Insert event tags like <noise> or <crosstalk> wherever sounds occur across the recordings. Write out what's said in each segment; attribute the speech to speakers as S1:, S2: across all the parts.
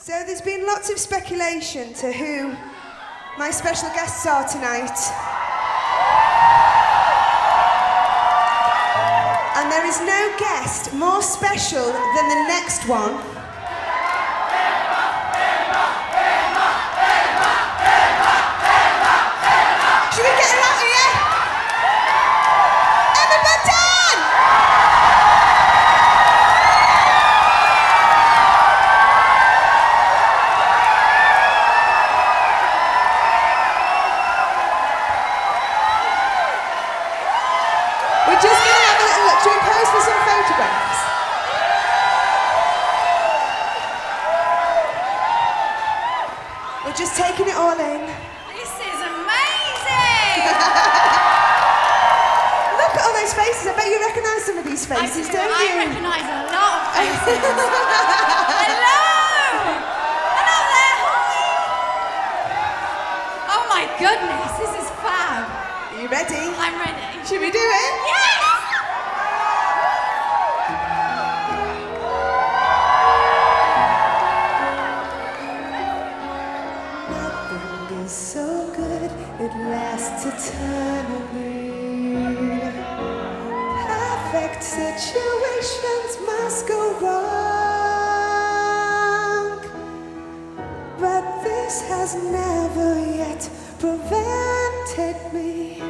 S1: So there's been lots of speculation to who my special guests are tonight. And there is no guest more special than the next one. We're just taking it all in.
S2: This is amazing! <laughs>
S1: Look at all those faces. I bet you recognise some of these faces,
S2: I do.
S1: don't
S2: I
S1: you?
S2: recognise a lot of <laughs> faces. Hello! Hello there, hi! Oh my goodness, this is fab.
S1: Are you ready?
S2: I'm ready.
S1: Should we do it?
S2: Yes!
S1: So good, it lasts eternally. Perfect situations must go wrong. But this has never yet prevented me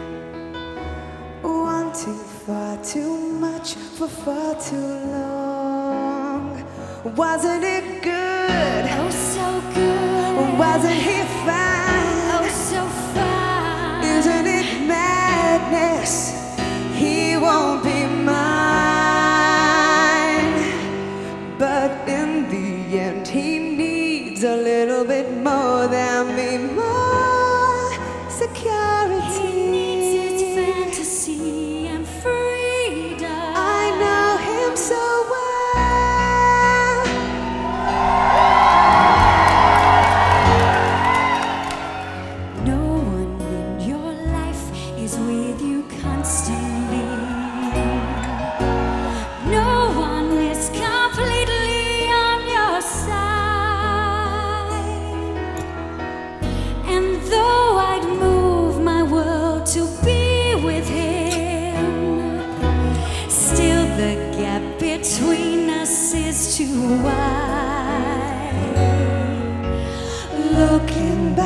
S1: wanting far too much for far too long. Wasn't it good?
S2: Is too wide. Looking back,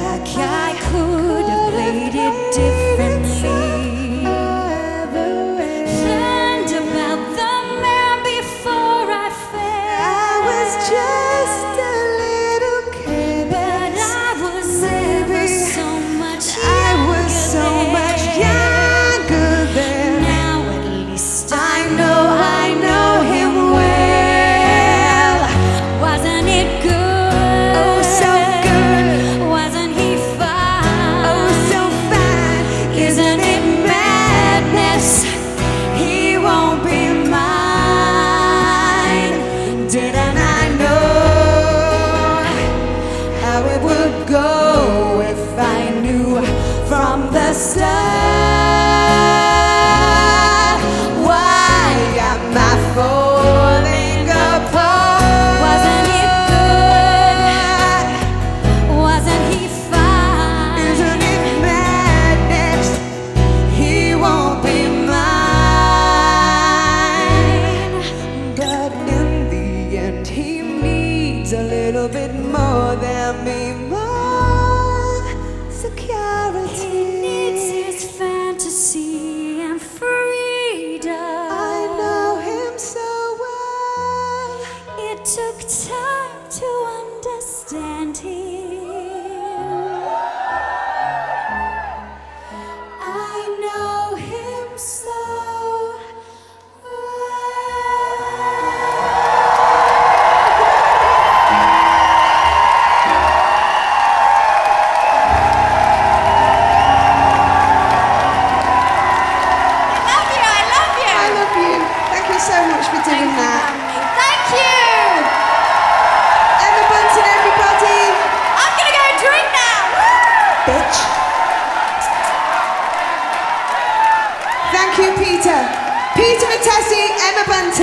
S1: end, he needs a little bit more than me, more security.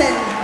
S2: Jackson.